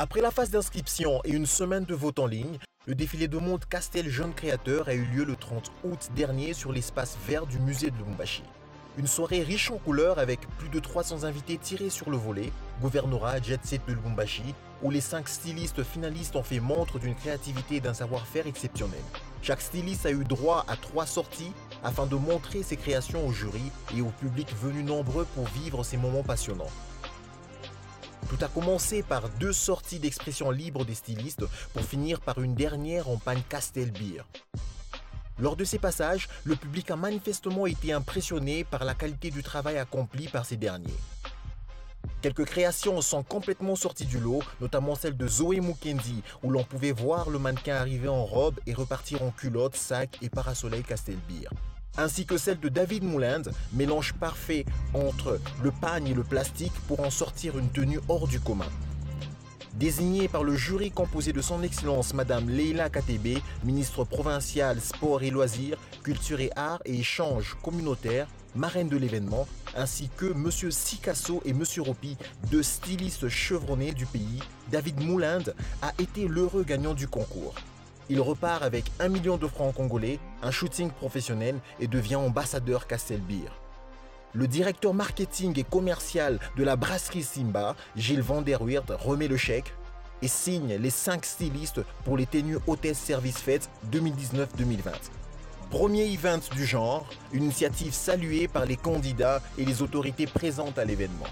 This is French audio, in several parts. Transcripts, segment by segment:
Après la phase d'inscription et une semaine de vote en ligne, le défilé de mode Castel Jeune Créateur a eu lieu le 30 août dernier sur l'espace vert du musée de Lubumbashi. Une soirée riche en couleurs avec plus de 300 invités tirés sur le volet, gouvernorat Jet Set de Lubumbashi, où les cinq stylistes finalistes ont fait montre d'une créativité et d'un savoir-faire exceptionnel. Chaque styliste a eu droit à trois sorties afin de montrer ses créations au jury et au public venu nombreux pour vivre ces moments passionnants. Tout a commencé par deux sorties d'expression libre des stylistes pour finir par une dernière en panne Castelbeer. Lors de ces passages, le public a manifestement été impressionné par la qualité du travail accompli par ces derniers. Quelques créations sont complètement sorties du lot, notamment celle de Zoé Mukendi, où l'on pouvait voir le mannequin arriver en robe et repartir en culotte, sac et parasoleil Castelbeer ainsi que celle de David Moulin, mélange parfait entre le pagne et le plastique pour en sortir une tenue hors du commun. Désignée par le jury composé de son Excellence Madame Leila Katebe, ministre provinciale Sport et Loisirs, Culture et Arts et Échanges communautaires, marraine de l'événement, ainsi que Monsieur Sikasso et Monsieur Ropi, deux stylistes chevronnés du pays, David Moulin a été l'heureux gagnant du concours. Il repart avec 1 million de francs congolais, un shooting professionnel et devient ambassadeur Castelbeer. Le directeur marketing et commercial de la brasserie Simba, Gilles Van der Weert, remet le chèque et signe les 5 stylistes pour les tenues hôtesse service fête 2019-2020. Premier event du genre, une initiative saluée par les candidats et les autorités présentes à l'événement.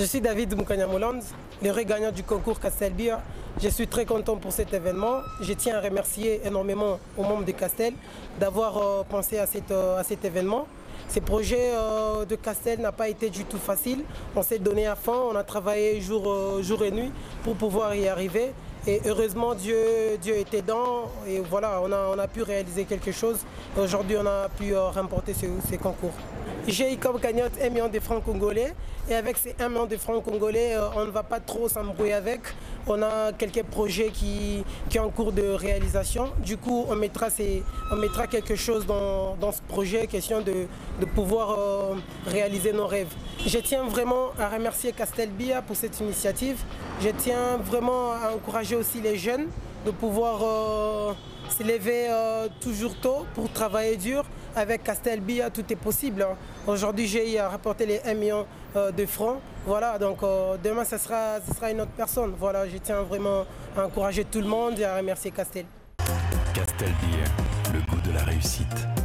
Je suis David Moukanya Moulans, le gagnant du concours Castelbier. Je suis très content pour cet événement. Je tiens à remercier énormément aux membres de Castel d'avoir euh, pensé à, euh, à cet événement. Ce projet euh, de Castel n'a pas été du tout facile. On s'est donné à fond, on a travaillé jour et nuit pour pouvoir y arriver. Et heureusement, Dieu, Dieu était dans et voilà, on a, on a pu réaliser quelque chose. Aujourd'hui, on a pu remporter ce concours. J'ai comme cagnotte 1 million de francs congolais. Et avec ces 1 million de francs congolais, euh, on ne va pas trop s'embrouiller avec. On a quelques projets qui, qui sont en cours de réalisation. Du coup, on mettra, on mettra quelque chose dans, ce projet, question de, pouvoir euh, réaliser nos rêves. Je tiens vraiment à remercier Castelbia pour cette initiative. Je tiens vraiment à encourager aussi les jeunes de pouvoir euh, s'élever toujours tôt pour travailler dur avec Castelbia, tout est possible. Hein. Aujourd'hui, j'ai rapporté les 1 million euh, de francs. Voilà, donc euh, demain, ce sera, sera une autre personne. Voilà, je tiens vraiment à encourager tout le monde et à remercier Castel. Castelbia, le goût de la réussite.